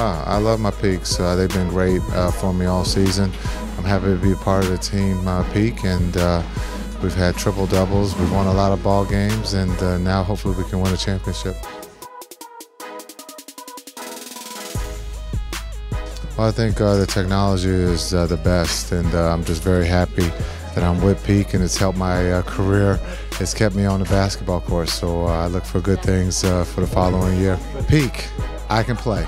I love my Peaks. Uh, they've been great uh, for me all season. I'm happy to be a part of the team uh, Peak, and uh, we've had triple doubles. We've won a lot of ball games, and uh, now hopefully we can win a championship. Well, I think the technology is the best, and I'm just very happy that I'm with Peak, and it's helped my career. It's kept me on the basketball court, so I look for good things for the following year. Peak, I can play.